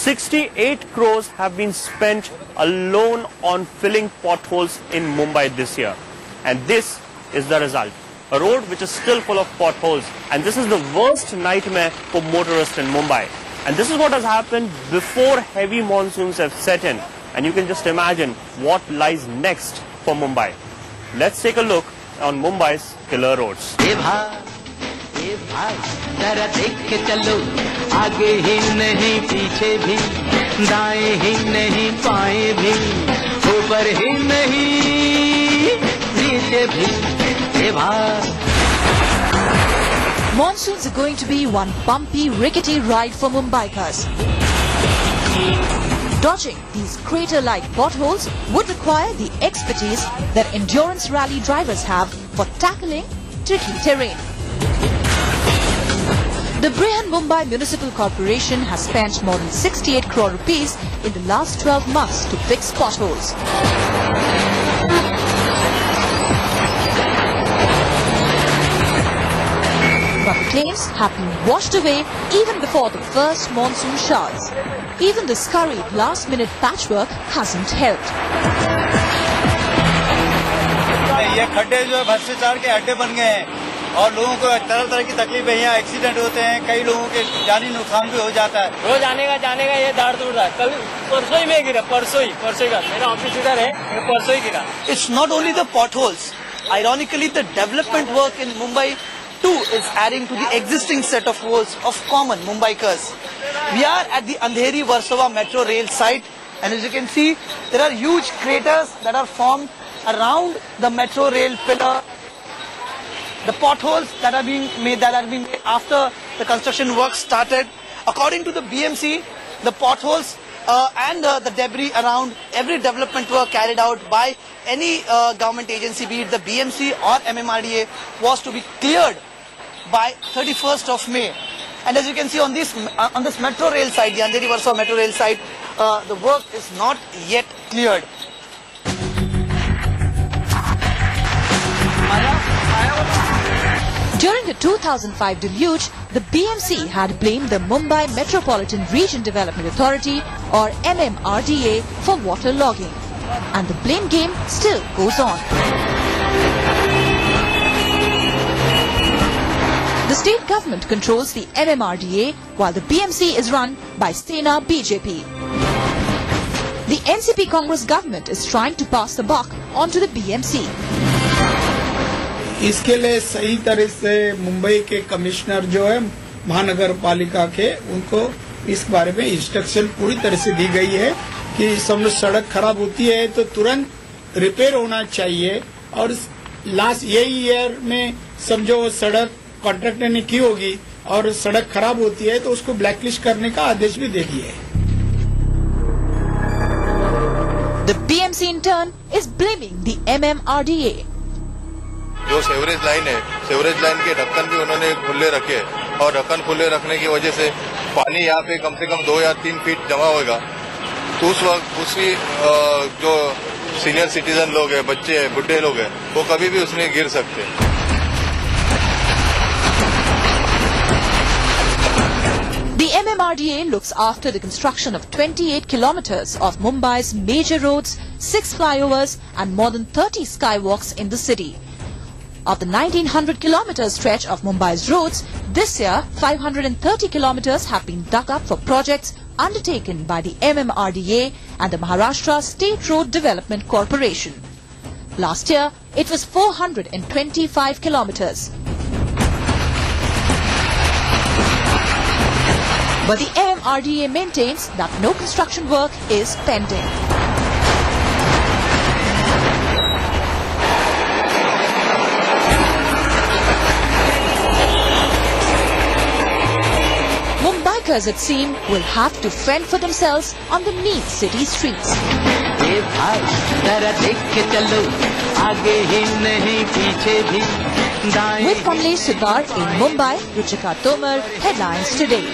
68 crores have been spent alone on filling potholes in Mumbai this year. And this is the result. A road which is still full of potholes. And this is the worst nightmare for motorists in Mumbai. And this is what has happened before heavy monsoons have set in. And you can just imagine what lies next for Mumbai. Let's take a look on Mumbai's killer roads. ए भाई ए भाई जरा देख के चलो आगे ही नहीं पीछे भी दाएं ही नहीं बाएं भी ऊपर ही नहीं नीचे भी ए भाई Monsoons are going to be one bumpy, rickety ride for Mumbaikas. Dodging these crater-like potholes would require the expertise that endurance rally drivers have for tackling tricky terrain. The Brihan Mumbai Municipal Corporation has spent more than 68 crore rupees in the last 12 months to fix potholes. But the claims have been washed away even before the first monsoon showers. Even the scurried last-minute patchwork hasn't helped. ये खड्डे जो है भ्रष्टाचार के अड्डे बन गए हैं और लोगों को तरह तरह की तकलीफें यहाँ एक्सीडेंट होते हैं कई लोगों के जानी नुकसान भी हो जाता है। रोज आने का जाने का ये दर दूर रहा कल परसों ही में गिरा परसों ही परसों का। मेरा ऑफ़िस इधर है परसों ही गिरा। It's not only the potholes ironically the development work in Mumbai too is adding to the existing set of holes of common Mumbaikars we are at the Andheri Versova metro rail site and as you can see there are huge craters that are form around the metro rail pillar The potholes that are being made, that are being made after the construction work started. According to the BMC, the potholes uh, and uh, the debris around every development work carried out by any uh, government agency, be it the BMC or MMRDA, was to be cleared by 31st of May. And as you can see on this uh, on this metro rail side, the Andheri Versova metro rail side, uh, the work is not yet cleared. During the 2005 deluge, the BMC had blamed the Mumbai Metropolitan Region Development Authority or MMRDA for water logging. And the blame game still goes on. The state government controls the MMRDA while the BMC is run by Sena BJP. The NCP Congress government is trying to pass the buck onto the BMC. इसके लिए सही तरह से मुंबई के commissioner जो है महानगर पालिका के, उनको इस बारे में इंस्ट्रक्शन पूरी तरह से दी गई है कि समझो सड़क खराब होती है तो तुरंत रिपेयर होना चाहिए और लास्ट यही ईयर में समझो सड़क कॉन्ट्रैक्टर ने की होगी और सड़क खराब होती है तो उसको ब्लैकलिस्ट करने का आदेश भी दे दिया है The BMC in turn is blaming the MMRDA. जो सेवरेज लाइन है सेवरेज लाइन के ढक्कन भी उन्होंने खुले रखे और ढक्कन खुले रखने की वजह से पानी यहाँ पे कम से कम दो या तीन फीट जमा होगा तो उस वक्त उसी जो सीनियर सिटीजन लोग हैं बच्चे हैं बुढ़े लोग हैं वो कभी भी उसमें गिर सकते हैं। MMRDA looks after the construction of 28 kilometers of Mumbai's major roads, 6 flyovers and more than 30 skywalks in the city. Of the 1900 kilometer stretch of Mumbai's roads, this year 530 kilometers have been dug up for projects undertaken by the MMRDA and the Maharashtra State Road Development Corporation. Last year, it was 425 kilometers. But the MMRDA maintains that no construction work is pending. hawkers, it seems, will have to fend for themselves on the mean city streets. With Kamlesh Sutar in Mumbai, Ruchika Tomar headlines today.